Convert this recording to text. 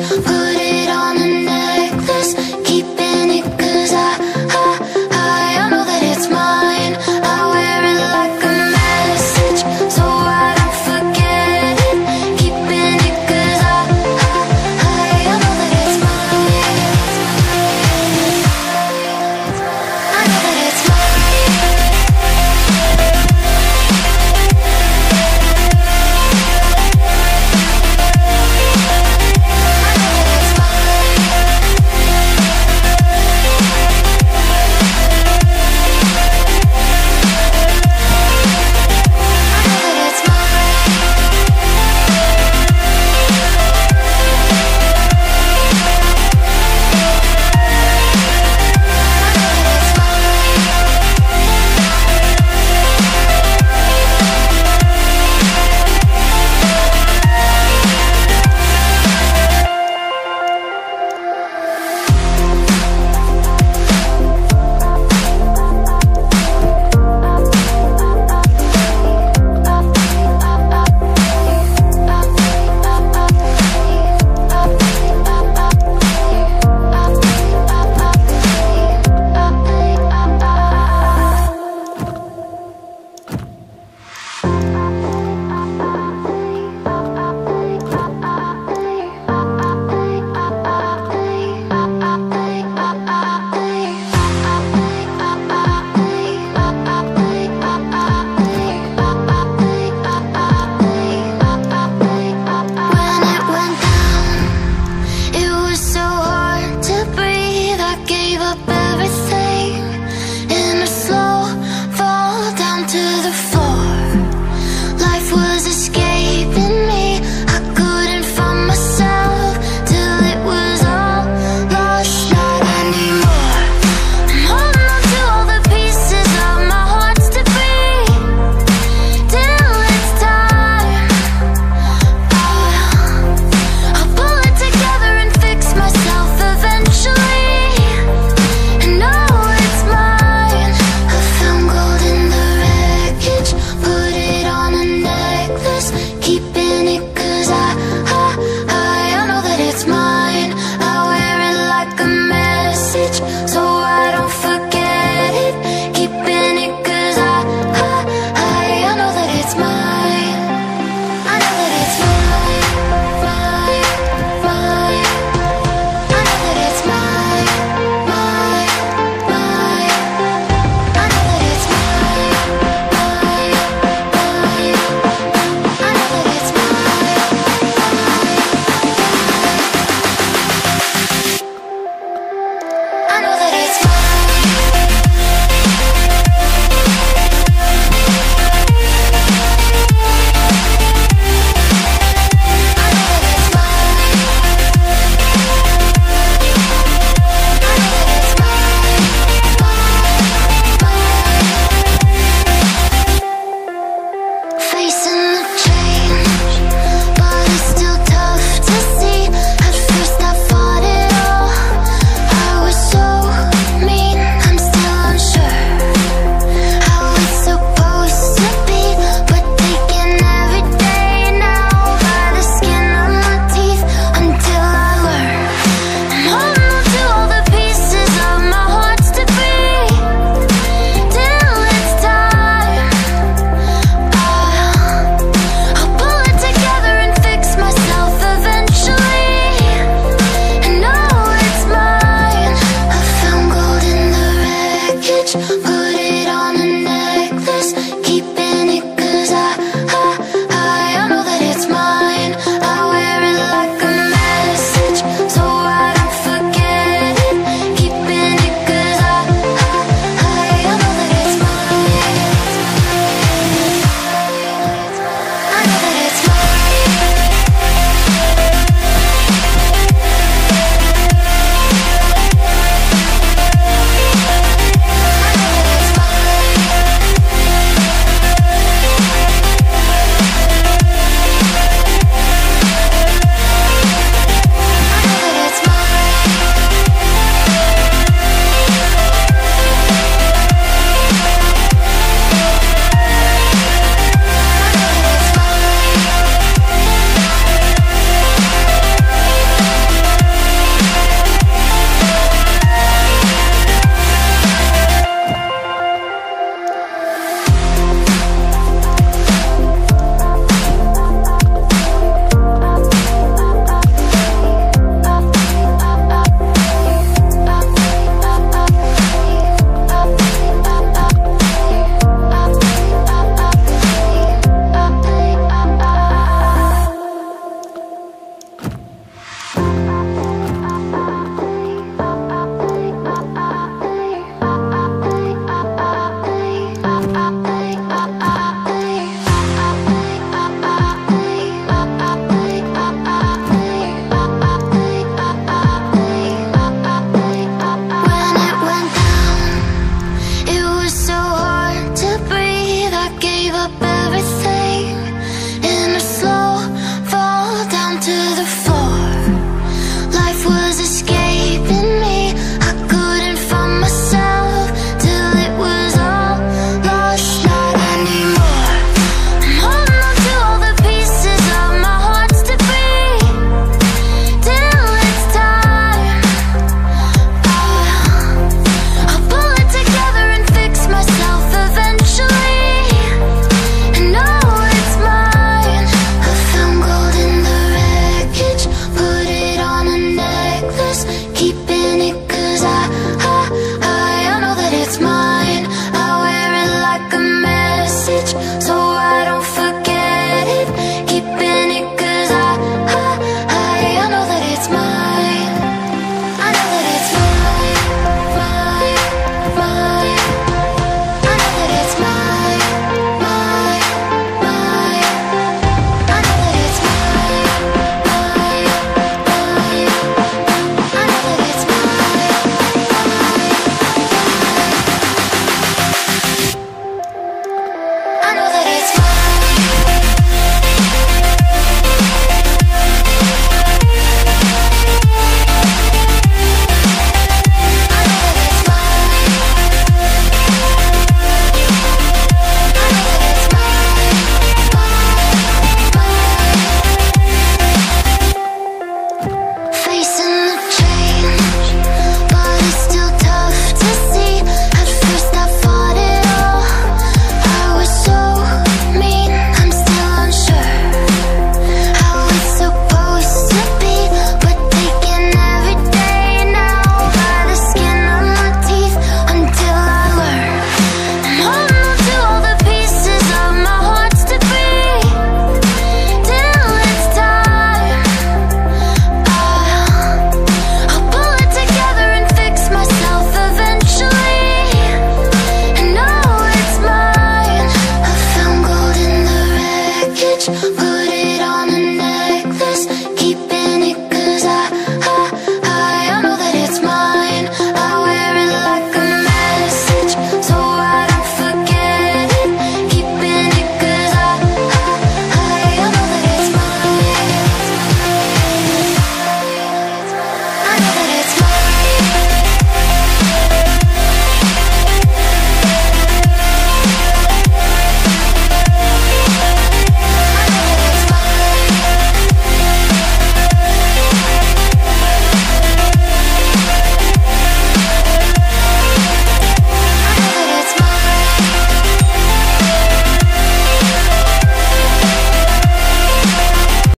Oh.